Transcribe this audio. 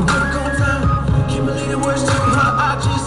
The way it goes down, can't believe the words to her. I just